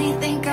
I think